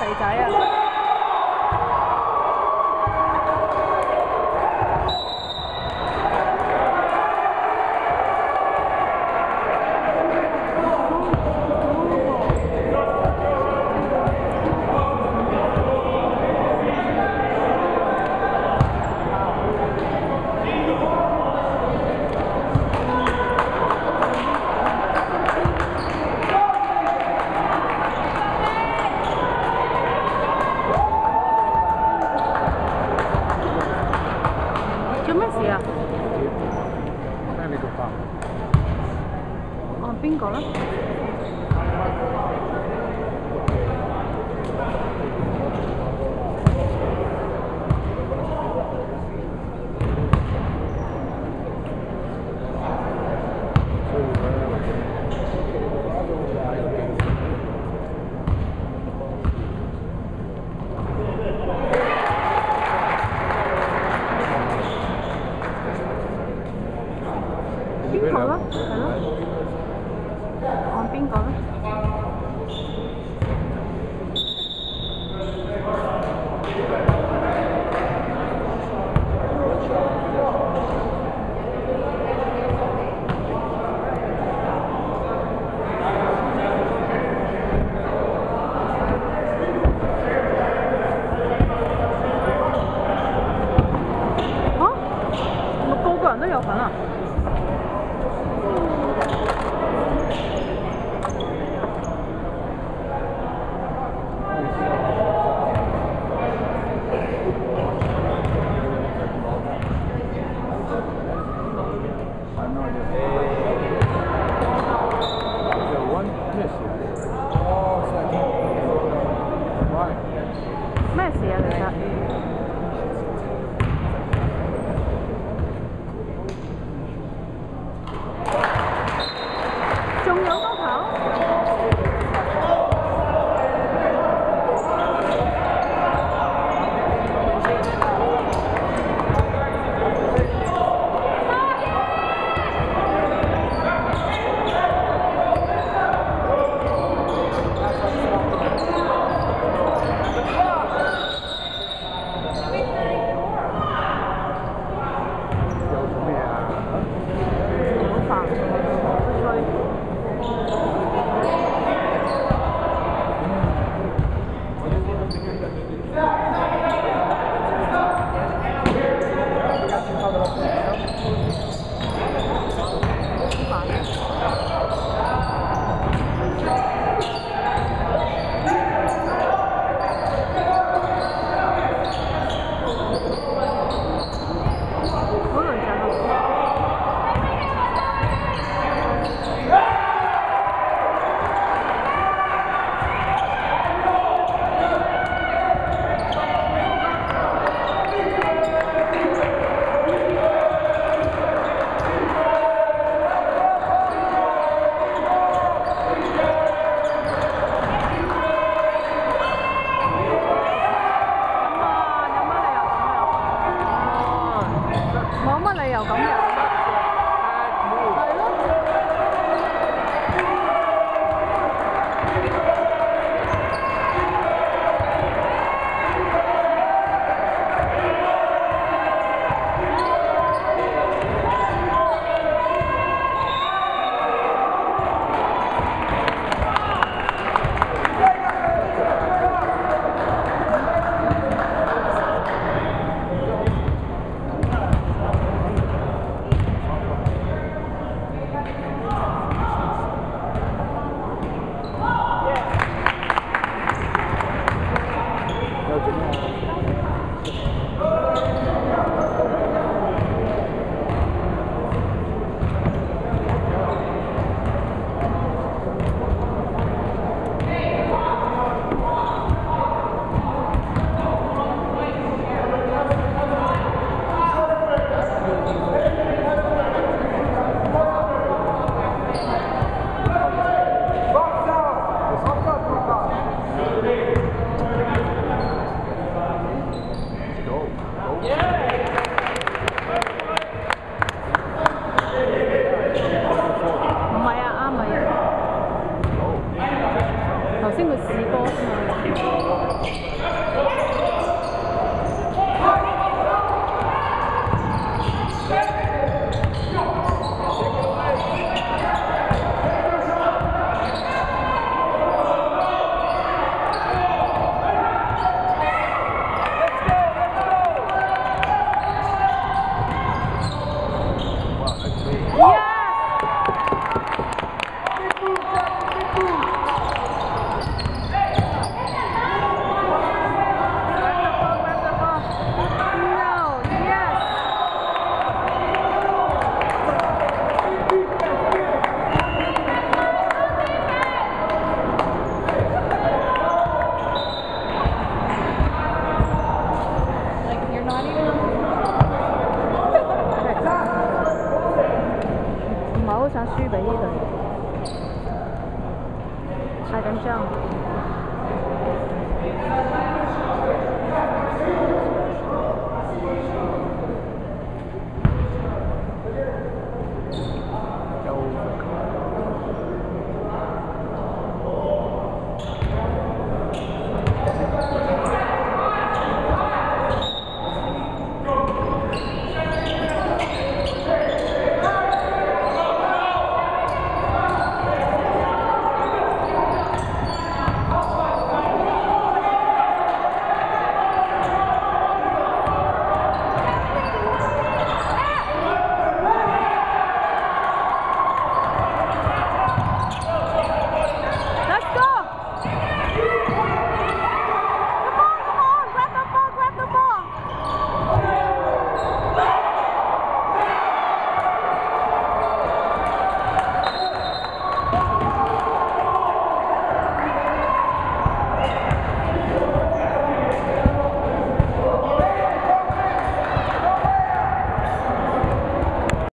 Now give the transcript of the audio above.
Saya. 個。好了，好了。我边个上げた。又咁。太紧张